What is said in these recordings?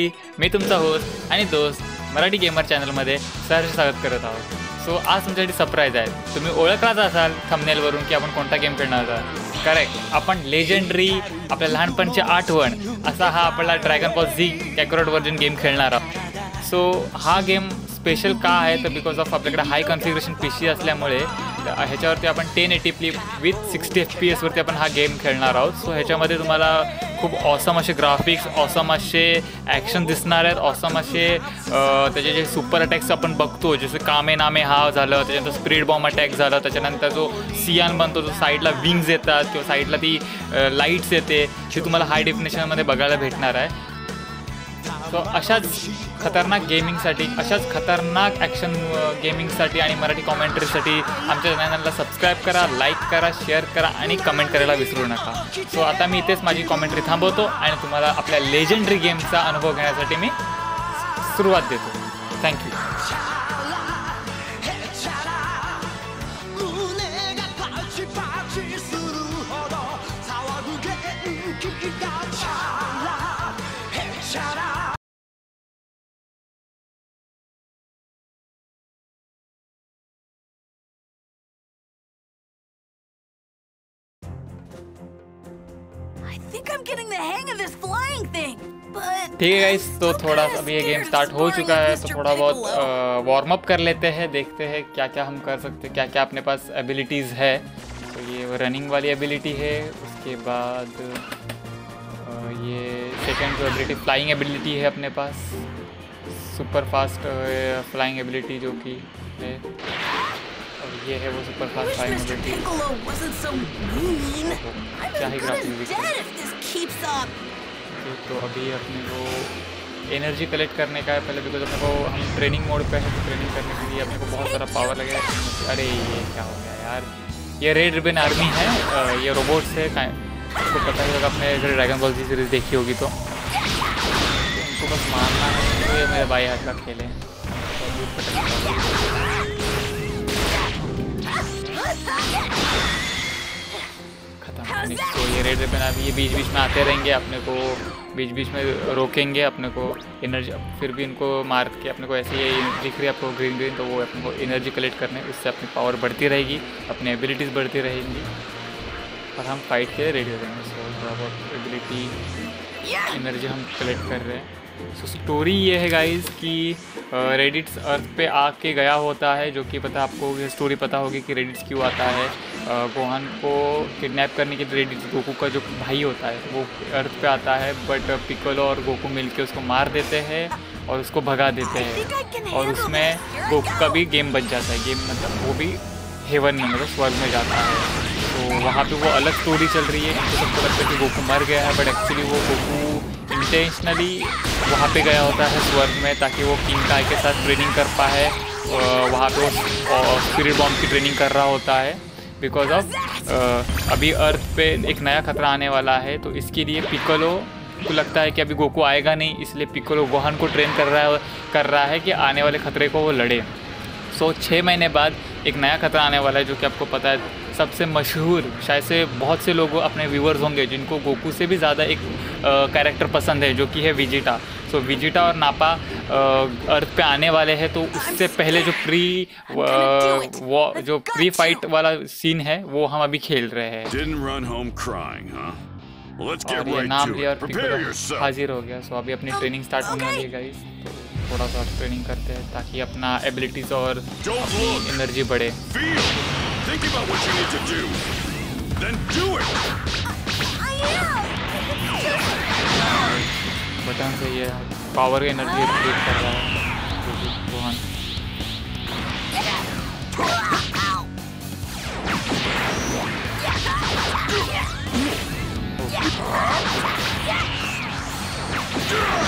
मंडळी मी तुमचा होस्ट आणि दोस्त मराठी गेमर चॅनलमध्ये सहर्ष स्वागत करत आहोत. सो आज तुमच्यासाठी सरप्राईज आहे. तुम्ही ओळखलाच असाल थंबनेलवरून की आपण कोणता गेम खेळणार आहोत. करेक्ट आपण लेजेंडरी आपल्या लहानपणची आठवण असा हा आपला ड्रॅगन बॉल झी कॅकरोट वर्जन गेम खेळणार आहोत. सो हा गेम स्पेशल का आहे तर बिकॉज ऑफ आपल्याकडे हाय कॉन्फिगरेशन पी सी असल्यामुळे ह्याच्यावरती आपण ten eighty p with sixty F P एसवरती आपण हा गेम खेळणार आहोत. सो ह्याच्यामध्ये तुम्हाला खूप ऑसम असे ग्राफिक्स ऑसम असे ॲक्शन दिसणार आहेत ऑसम असे त्याचे जे सुपर अटॅक्स आपण बघतो जसे कामे नामे हा झालं त्याच्यानंतर स्प्रीड बॉम्ब अटॅक झालं त्याच्यानंतर जो सियान बनतो जो साईडला विंग्स येतात किंवा साईडला ती लाईट्स येते ती तुम्हाला हाय डेफिनेशनमध्ये बघायला भेटणार आहे. सो अशाच खतरनाक गेमिंगसाठी अशाच खतरनाक ॲक्शन गेमिंगसाठी आणि मराठी कॉमेंट्रीसाठी आमच्या चॅनलला सबस्क्राईब करा लाईक करा शेअर करा आणि कमेंट करायला विसरू नका. सो आता मी इथेच माझी कॉमेंट्री थांबवतो आणि तुम्हाला आपल्या लेजेंडरी गेमचा अनुभव घेण्यासाठी मी सुरुवात देतो. थँक्यू ठीक है गाइस तो थोड़ा सा अभी ये गेम स्टार्ट हो चुका है तो थोड़ा बहुत वार्म अप कर लेते हैं देखते हैं क्या क्या हम कर सकते हैं क्या क्या अपने पास एबिलिटीज़ है। तो ये रनिंग वाली एबिलिटी है उसके बाद ये सेकेंड जो एबिलिटी फ्लाइंग एबिलिटी है अपने पास। सुपर फास्ट फ्लाइंग एबिलिटी जो कि है। और ये है वो सुपर फास्ट फ्लाइंग एबिलिटी क्या ही good ओके, तो अभी अपने को एनर्जी कलेक्ट करने का है पहले बिकॉज़ अपने को हम ट्रेनिंग मोड पे है तो ट्रेनिंग करने के लिए अपने को बहुत सारा पावर लगेगा। अरे ये क्या हो गया यार? ये रेड रिबन आर्मी है ये रोबोट्स है का- आपको पता ही होगा अगर ड्रैगन बॉल जी सीरीज़ देखी होगी तो। उनको बस मारना है तो ये मेरे भाई हाथ का खेल है। तो ये रेड रिबन अभी ये बीच बीच में आते रहेंगे अपने को बीच बीच में रोकेंगे अपने को एनर्जी फिर भी इनको मार के अपने को ऐसे ही दिख रही है आपको ग्रीन ग्रीन तो वो अपने को एनर्जी कलेक्ट करने उससे अपनी पावर बढ़ती रहेगी अपनी एबिलिटीज़ बढ़ती रहेंगी। और हम फाइट के रेडी हो जाएँगे सो थोड़ा बहुत एबिलिटी एनर्जी हम कलेक्ट कर रहे हैं। सो स्टोरी ये है गाइस कि रेडिट्स अर्थ पे आके गया होता है, जो कि पता आपको स्टोरी पता होगी कि रेडिट्स क्यों आता है। गोहान को किडनैप करने के लिए रेडिट्स गोकू का जो भाई होता है, वो अर्थ पे आता है बट पिकोलो और गोकू मिलके उसको मार देते हैं और उसको भगा देते हैं। और उसमें गोकू का भी गेम बच जाता है। गेम मतलब वो भी हेवन में मतलब स्वर्ग में जाता है। तो वहाँ पे वो अलग स्टोरी चल रही है इनको सबको लगता है कि गोकू मर गया है बट एक्चुअली वो गोकू इंटेंशनली वहाँ पे गया होता है स्वर्ग में ताकि वो किंग काय के साथ ट्रेनिंग कर पाए। वहाँ पे स्पिरिट बॉम्ब की ट्रेनिंग कर रहा होता है। बिकॉज़ ऑफ़ अभी अर्थ पे एक नया खतरा आने वाला है तो इसके लिए पिकलो को लगता है कि अभी गोकू आएगा नहीं, इसलिए पिकोलो गोहान को ट्रेन कर रहा है, कर रहा है कि आने वाले खतरे को वो लड़े। सो छः महीने बाद एक नया खतरा आने वाला है, जो कि आपको पता है सबसे मशहूर शायद से बहुत से लोग अपने व्यूवर्स होंगे जिनको गोकू से भी ज़्यादा एक कैरेक्टर पसंद है जो कि है विजिटा सो so, विजिटा और नापा अर्थ पे आने वाले हैं तो उससे पहले जो प्री वो जो प्री फाइट वाला सीन है वो हम अभी खेल रहे हैं. और ये नाम लिया और. हाजिर हो गया सो अभी अपनी ट्रेनिंग स्टार्ट होने वाली है गाइस तो थोड़ा सा ट्रेनिंग करते हैं ताकि अपना एबिलिटीज़ और look. एनर्जी बढ़े. Think about what you need to do. Then do it. I am. Button से ये पावर एनर्जी क्रिएट कर रहा है जो कि रोहन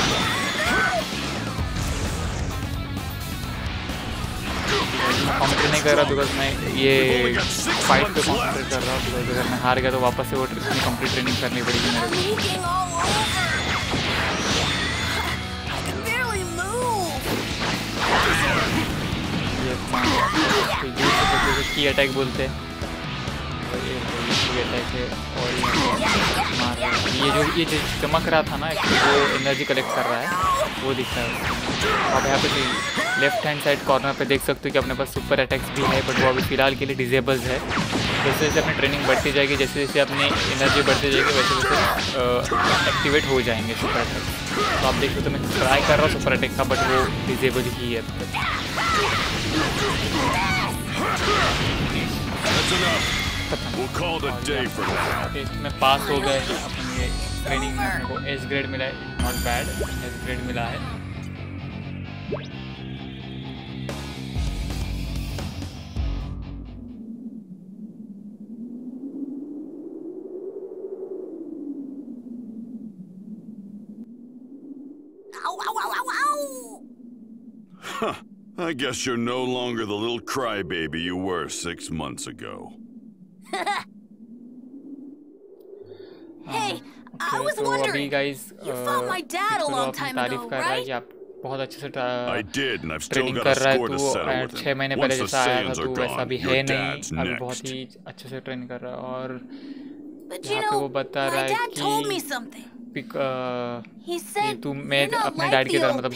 मैं नहीं कर रहा बिकॉज़ मैं ये फाइट पे कॉन्सेंट्रेट कर रहा हूँ बिकॉज़ अगर मैं हार गया तो वापस से वो कंप्लीट ट्रेनिंग करनी पड़ेगी मेरे को अटैक बोलते हैं। और ये जो, ये चमक रहा था ना वो एनर्जी कलेक्ट कर रहा है। वो दिखता है। आप यहाँ पे लेफ़्ट हैंड साइड कॉर्नर पे देख सकते हो कि अपने पास सुपर अटैक्स भी है बट वो अभी फ़िलहाल के लिए डिजेबल्स है। जैसे जैसे अपनी ट्रेनिंग बढ़ती जाएगी जैसे जैसे अपनी एनर्जी बढ़ती जाएगी वैसे वैसे एक्टिवेट हो जाएँगे सुपर अटैक तो आप देख सकते हो मैं ट्राई कर रहा हूँ सुपर अटैक का बट वो डिजेबल ही है तक. इसमें पास हो गए अपनी ट्रेनिंग में अपने को एस ग्रेड मिला है नॉट बैड एस ग्रेड मिला है Ow, ow, ow, ow, ow! Huh. I guess you're no longer the little crybaby you were six months ago. I तो uh, तो महीने पहले तो है नहीं बहुत ही अच्छे से ट्रेन कर रहा है और बता रहा है कि तू मैं अपने डैड की तरह मतलब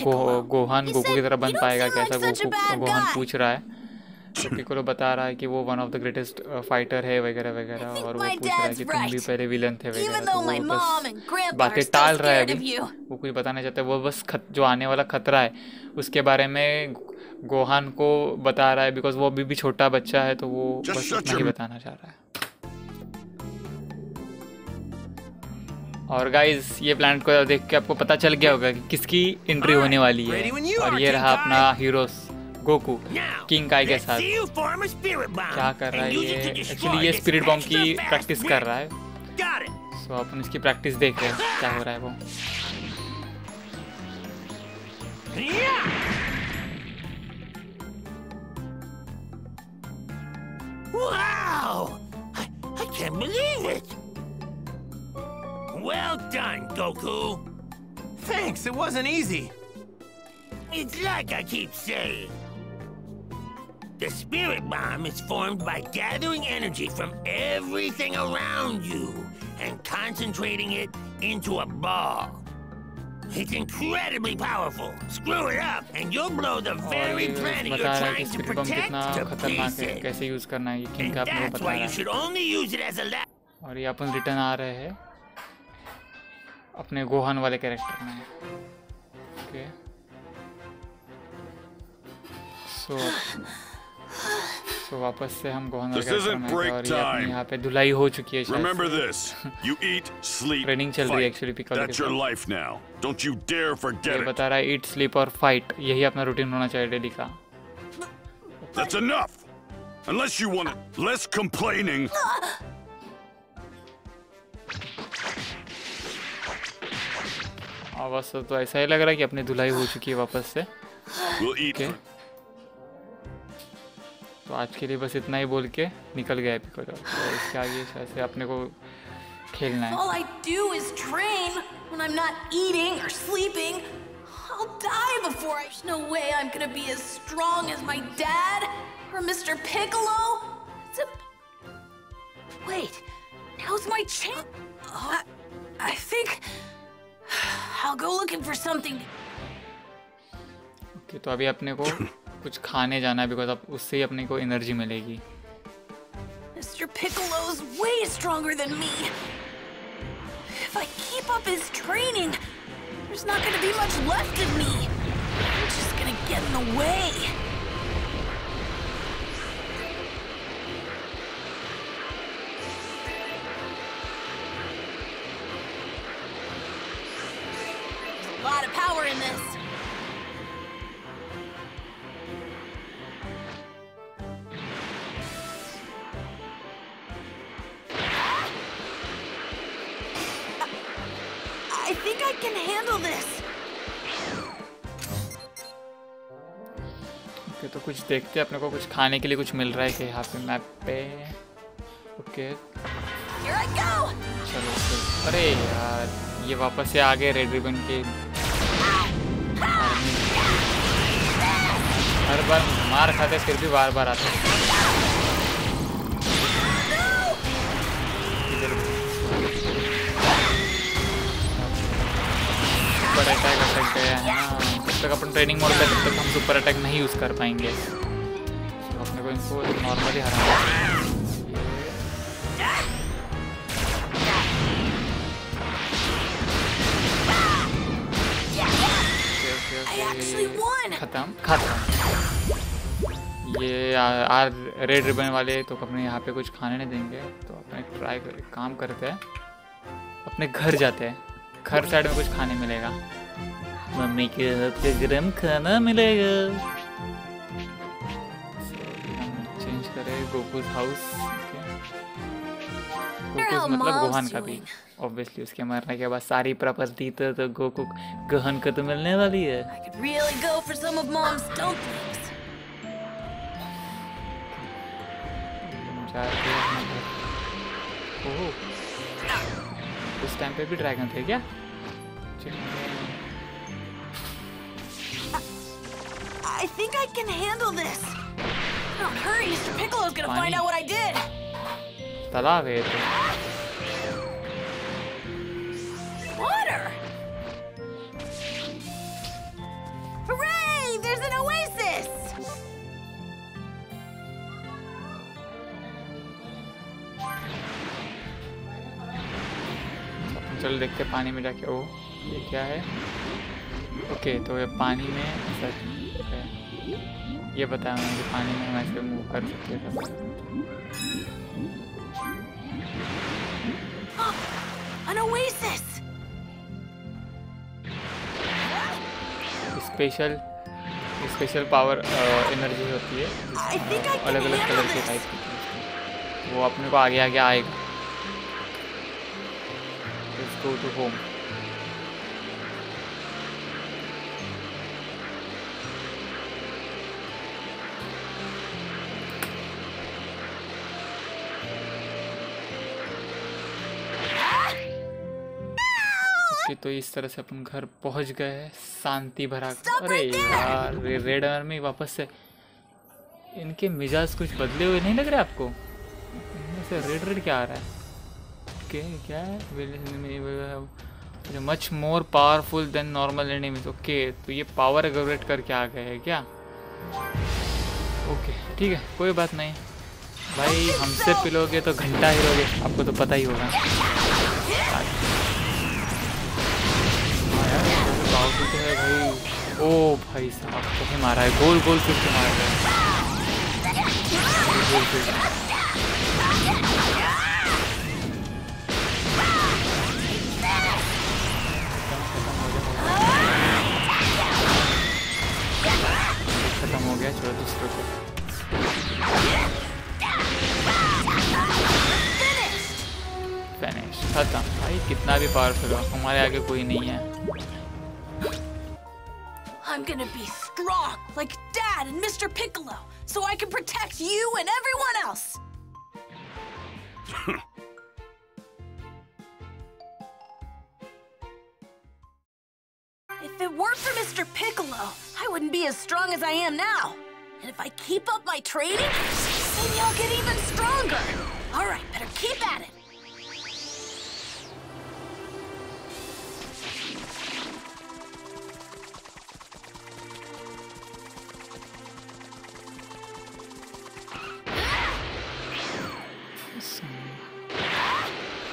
गोहान गोकू की तरह बन पाएगा कैसा गोकू गोहान पूछ रहा है। तो पिकोलो बता रहा है कि वो one of the greatest fighter है वगैरह वगैरह और वो पूछ रहा है कि तुम भी पहले विलन थे वगैरह तो वो बस बातें टाल रहा है अभी। वो कुछ बताना चाहता है वो बस खत, जो आने वाला खतरा है उसके बारे में गोहान को बता रहा है बिकॉज़ वो अभी भी छोटा बच्चा है तो वो बस उतना ही बताना चाह रहा है। और गाइस ये प्लानट को देख के आपको पता चल गया होगा कि किसकी एंट्री होने वाली है। और ये रहा अपना हीरोस गोकू Now, किंग काय के let's साथ see you form a spirit bomb क्या कर रहा है and use ये it to destroy एक्चुअली ये this स्पिरिट बॉम्ब extra की fast प्रैक्टिस whip. कर रहा है Got it. सो अपन इसकी प्रैक्टिस देख रहे हैं क्या हो रहा है वो Yeah. Wow! I, I can't believe it. Well done, Goku. Thanks, it wasn't easy. It's like I keep saying. The spirit bomb is formed by gathering energy from everything around you and concentrating it into a ball. It's incredibly powerful. Screw it up, and you'll blow the और very ये planet you're बता रहा है कि trying to spirit bomb protect कितना to खतरनाक है pieces. कैसे यूज करना है ये किंग And का अपने को that's बता why रहा you है should only use it as a last. और ये अपन रिटर्न आ रहे हैं अपने गोहान वाले कैरेक्टर में ओके सो सो वापस से हम गोहान वाले This कैरेक्टर isn't हैं और ये यहाँ पे धुलाई हो चुकी है शायद Remember this. You eat, sleep, Training चल रही है Piccolo के That's your life now. Don't you dare ये forget it. बता रहा है ईट स्लीप और फाइट यही अपना रूटीन होना चाहिए डेली का That's enough. Unless you want less complaining. बस तो ऐसा ही लग रहा है कि अपनी धुलाई हो चुकी है वापस से We'll eat. Okay. तो आज के लिए बस इतना ही बोल के निकल गया पिकोलो तो इसके आगे शायद से अपने को खेलना है All I do is train when I'm not eating or sleeping. I'll die before I. There's no way I'm gonna be as strong as my dad or Mr. Piccolo. It's a... Wait, now's my chance. I, I think I'll go looking for something. Okay तो अभी अपने को कुछ खाने जाना है because अब उससे ही अपने को एनर्जी मिलेगी Mr. Piccolo's way stronger than me. If I keep up his training, there's not gonna be much left of me. I'm just gonna get in the way. There's a lot of power in this. कुछ देखते हैं अपने को कुछ खाने के लिए कुछ मिल रहा है कि यहाँ पे मैप पे। ओके. चलो अरे यार ये वापस से आ गए रेड रिबन के। हर बार मार खाते फिर भी बार बार आते सुपर अटैक अटक है ना? जब तक अपन ट्रेनिंग मोड पे तब तक हम सुपर अटैक नहीं यूज़ कर पाएँगे। तो अपने को इनको नॉर्मली हराना है। won. खत्म। खत्म। ये आ- आ रेड रिबन वाले तो अपने यहाँ पे कुछ खाने नहीं देंगे तो अपने ट्राई कर काम करते हैं। अपने घर जाते हैं। घर साइड में कुछ खाने मिलेगा। मम्मी के हाथ का गरम खाना मिलेगा। चेंज करें गोकुल हाउस गोकुल मतलब गोहान का भी। ऑब्वियसली उसके मरने के बाद सारी प्रॉपर्टी तो, तो गोकु गोहन को तो मिलने वाली है। Really Mom's उस टाइम पे भी ड्रैगन थे क्या चलिए। I think I can handle this. Don't hurry, Mr. Piccolo's gonna Funny. find out what I did. तालाब है ये तो चलो देखते हैं पानी में जाके ओ ये क्या है? ओके तो ये पानी में है ये बताया मैंने कि पानी में हम ऐसे मूव कर सकते हैं स्पेशल स्पेशल पावर एनर्जी होती है। अलग अलग कलर के टाइप की वो अपने को आगे आगे आएगा। टू होम ओके तो इस तरह से अपन घर पहुँच गए हैं, शांति भरा अरे यार रे, रेड आर्मी वापस से। इनके मिजाज कुछ बदले हुए नहीं लग रहे आपको? इनमें से रेड रेड क्या आ रहा है? ओके क्या है? Much more powerful than normal enemies okay तो ये पावर एग्रेट करके आ गए हैं क्या? ओके ठीक है, कोई बात नहीं। भाई, हमसे पिलोगे तो घंटा हिलोगे आपको तो पता ही होगा। तो है भाई। ओ भाई साहब कहीं मारा है। गोल गोल फिर मार है। गोल गोल। हो गया चलो दूसरे को फिनिश खत्म भाई कितना भी पावरफुल हो हमारे आगे कोई नहीं है I'm gonna be strong, like Dad and Mr. Piccolo, so I can protect you and everyone else. if it weren't for Mr. Piccolo, I wouldn't be as strong as I am now. And if I keep up my training, maybe I'll get even stronger. All right, better keep at it.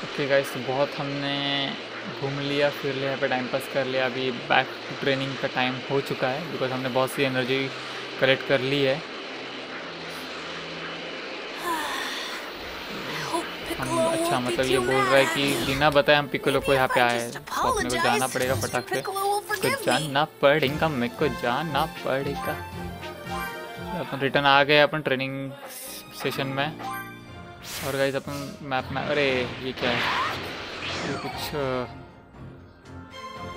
Okay guys तो बहुत हमने घूम लिया फिर लिया पे time pass कर लिया। अभी बैक टू ट्रेनिंग का टाइम हो चुका है बिकॉज़ हमने बहुत सी एनर्जी कलेक्ट कर ली है। हम अच्छा मतलब ये बोल रहा है कि बिना बताए हम पिकोलो को यहाँ पे आए हैं। तो अपने को जाना पड़ेगा. फटाक से। तो forgive me. पड़ेगा मेरे को जाना पड़ेगा। अपन रिटर्न आ गए अपन ट्रेनिंग सेशन में। और गाइस अपन मैप में अरे ये क्या है? ये कुछ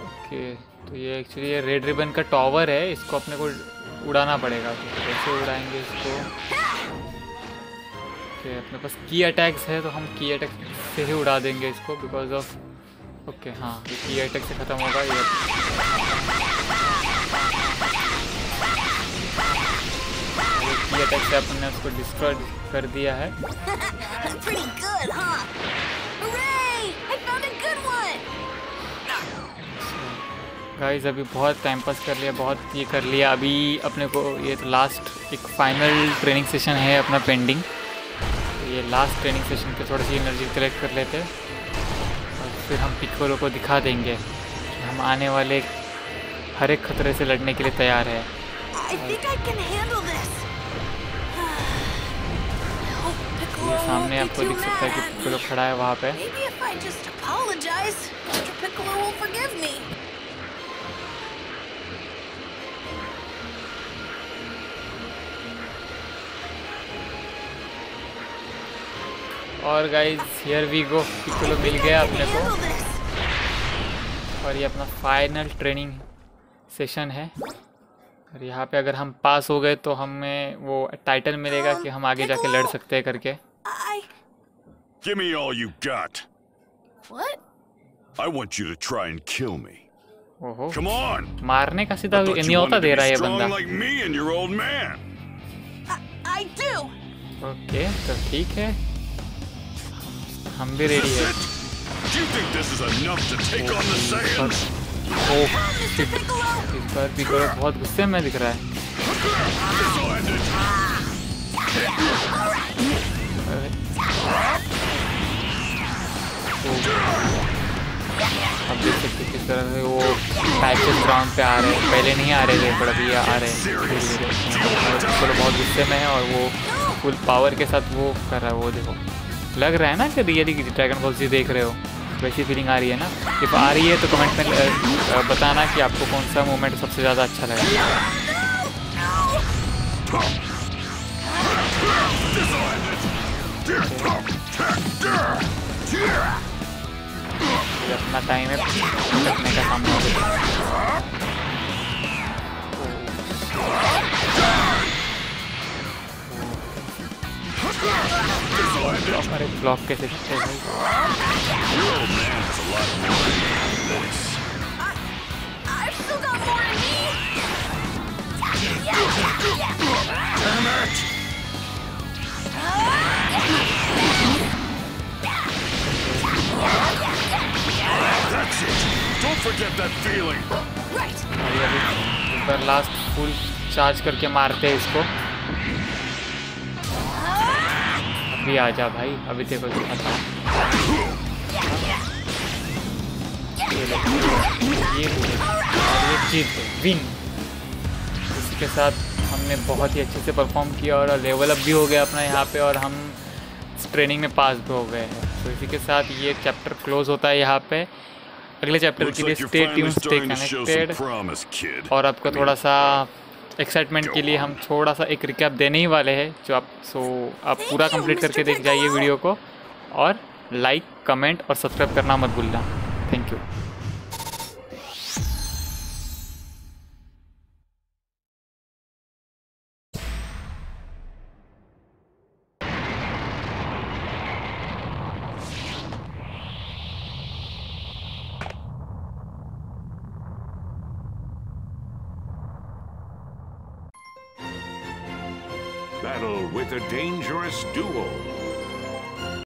ओके तो ये एक्चुअली ये रेड रिबन का टॉवर है, इसको अपने को उड़ाना पड़ेगा। तो कैसे उड़ाएँगे इसको? ओके, अपने पास की अटैक्स है तो हम की अटैक से ही उड़ा देंगे इसको बिकॉज़ ऑफ़ ओके हाँ ये की अटैक से ख़त्म होगा ये। की अटैक से अपन उसको डिस्ट्रॉय कर दिया है। गाइस अभी बहुत टाइम पास कर लिया बहुत ये कर लिया। अभी अपने को ये तो लास्ट एक फाइनल ट्रेनिंग सेशन है अपना पेंडिंग तो ये लास्ट ट्रेनिंग सेशन के थोड़ी सी एनर्जी कलेक्ट कर लेते हैं। और फिर हम पिकोलो को दिखा देंगे कि हम आने वाले हर एक खतरे से लड़ने के लिए तैयार है। ये सामने आपको दिख सकता है कि पिकोलो खड़ा है वहाँ पे। और guys here we go Piccolo मिल गया अपने को और ये अपना फाइनल ट्रेनिंग सेशन है और यहाँ पे अगर हम पास हो गए तो हमें वो टाइटल मिलेगा कि हम आगे जाके लड़ सकते हैं करके Give me all you got. What? I want you to try and kill me. ओहो Come on! मारने का सीधा Thought you न्योता wanted दे to रहा है be strong बंदा like me and your old man. I, I do. Okay तो ठीक है हम भी रेडी है. इस बार पिकोलो बहुत गुस्से में दिख रहा है। अब देख सकते किस तरह से वो टाइटल ग्राउंड पे आ रहे हैं। पहले नहीं आ रहे थे पर अभी आ रहे हैं। धीरे बहुत गुस्से में है और वो फुल पावर के साथ वो कर रहा है वो देखो। लग रहा है ना कि रियली ड्रैगन बॉल जी देख रहे हो? वैसी फीलिंग आ रही है ना? इफ़ आ रही है तो कमेंट में बताना कि आपको कौन सा मोमेंट सबसे ज़्यादा अच्छा लगा। अपना टाइम है का सामना होगा अरे लास्ट फुल चार्ज करके मारते हैं इसको। अभी आ जा भाई। अभी देखो हूँ। ये ये जीत गए। विन इसके साथ हमने बहुत ही अच्छे से परफॉर्म किया और लेवल अप भी हो गया अपना यहाँ पे और हम ट्रेनिंग में पास भी हो गए हैं। तो इसी के साथ ये चैप्टर क्लोज होता है यहाँ पे। अगले चैप्टर के लिए you're स्टे ट्यून कनेक्टेड और आपको थोड़ा सा एक्साइटमेंट के लिए हम थोड़ा सा एक रिकैप देने ही वाले हैं जो आप सो आप पूरा कंप्लीट करके देख जाइए वीडियो को और लाइक कमेंट और सब्सक्राइब करना मत भूलना। Thank you